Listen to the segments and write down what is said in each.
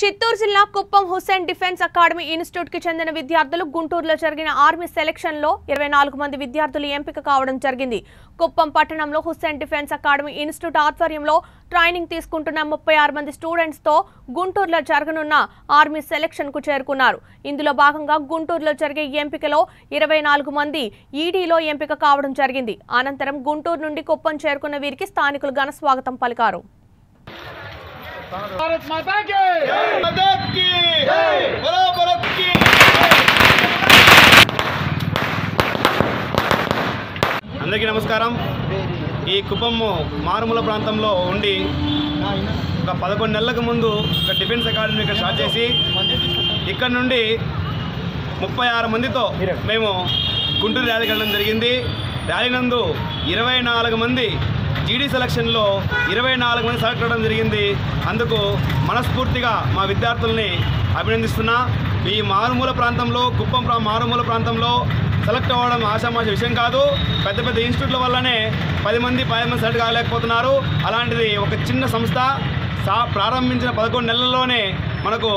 చిత్తూరు జిల్లా Kuppam Hussain defence academy ఇన్స్టిట్యూట్కి చెందిన విద్యార్థులు గుంటూరులో జరిగిన ఆర్మీ సెలక్షన్లో ఇరవై నాలుగు మంది విద్యార్థులు ఎంపిక కావడం జరిగింది. కుప్పం పట్టణంలో హుస్సేన్ డిఫెన్స్ అకాడమీ ఇన్స్టిట్యూట్ ఆధ్వర్యంలో ట్రైనింగ్ తీసుకుంటున్న ముప్పై ఆరు మంది స్టూడెంట్స్తో గుంటూరులో జరగనున్న ఆర్మీ సెలక్షన్కు చేరుకున్నారు. ఇందులో భాగంగా గుంటూరులో జరిగే ఎంపికలో ఇరవై నాలుగు మంది ఈడీలో ఎంపిక కావడం జరిగింది. అనంతరం గుంటూరు నుండి కుప్పం చేరుకున్న వీరికి స్థానికులు ఘన స్వాగతం పలికారు. भारत माता के भारत की बोलो भारत की అందరికీ నమస్కారం ఈ కుప్పము మారుమూల ప్రాంతంలో ఉండి ఒక పదకొండు నెలలకు ముందు ఒక డిఫెన్స్ అకాడమీ ఇక్కడ స్టార్ట్ చేసి ఇక్కడ నుండి ముప్పై ఆరు మందితో మేము గుంటూరు ర్యాలీకి వెళ్ళడం జరిగింది ర్యాలీ నందు ఇరవై నాలుగు మంది జీడీ సెలక్షన్లో ఇరవై నాలుగు మంది సెలెక్ట్ అవ్వడం జరిగింది. అందుకు మనస్ఫూర్తిగా మా విద్యార్థుల్ని అభినందిస్తున్నా. ఈ మారుమూల ప్రాంతంలో కుప్పం ప్రా మారుమూల ప్రాంతంలో సెలెక్ట్ అవ్వడం ఆశామాష విషయం కాదు. పెద్ద పెద్ద ఇన్స్టిట్యూట్ల వల్లనే పది మంది పది మంది సెలెక్ట్ కాలేకపోతున్నారు. అలాంటిది ఒక చిన్న సంస్థ సా ప్రారంభించిన పదకొండు నెలల్లోనే మనకు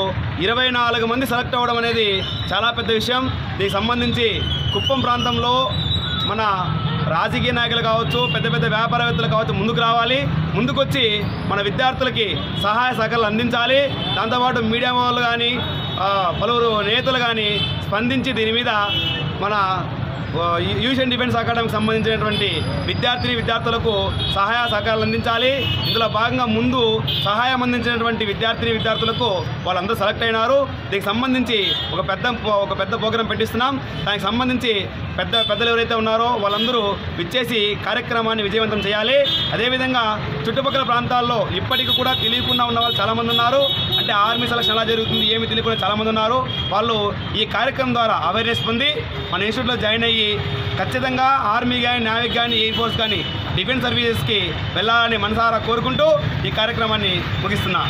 ఇరవై నాలుగు మంది సెలెక్ట్ అవ్వడం అనేది చాలా పెద్ద విషయం. దీనికి సంబంధించి కుప్పం ప్రాంతంలో మన రాజకీయ నాయకులు కావచ్చు పెద్ద పెద్ద వ్యాపారవేత్తలు కావచ్చు ముందుకు రావాలి. ముందుకొచ్చి మన విద్యార్థులకి సహాయ సహకారాలు అందించాలి. దాంతోపాటు మీడియా వాళ్ళు కానీ పలువురు నేతలు కానీ స్పందించి దీని మీద మన యూస్ యూషన్ డిఫెన్స్ అకాడమీకి సంబంధించినటువంటి విద్యార్థిని విద్యార్థులకు సహాయ సహకారాలు అందించాలి. ఇందులో భాగంగా ముందు సహాయం అందించినటువంటి విద్యార్థిని విద్యార్థులకు వాళ్ళందరూ సెలెక్ట్ అయినారు. దీనికి సంబంధించి ఒక పెద్ద ఒక పెద్ద ప్రోగ్రాం పెట్టిస్తున్నాం. దానికి సంబంధించి పెద్ద పెద్దలు ఎవరైతే ఉన్నారో వాళ్ళందరూ విచ్చేసి కార్యక్రమాన్ని విజయవంతం చేయాలి. అదేవిధంగా చుట్టుపక్కల ప్రాంతాల్లో ఇప్పటికీ కూడా తెలియకుండా ఉన్న వాళ్ళు చాలామంది ఉన్నారు. అంటే ఆర్మీ సెలక్షన్ ఎలా జరుగుతుంది ఏమి తెలియకుండా చాలామంది ఉన్నారు. వాళ్ళు ఈ కార్యక్రమం ద్వారా అవేర్నెస్ పొంది మన ఇన్స్టిట్యూట్లో జాయిన్ అయ్యి ఖచ్చితంగా ఆర్మీ కానీ నావిక్ కానీ ఎయిర్ ఫోర్స్ కానీ డిఫెన్స్ సర్వీసెస్కి వెళ్ళాలని మనసారా కోరుకుంటూ ఈ కార్యక్రమాన్ని ముగిస్తున్నా.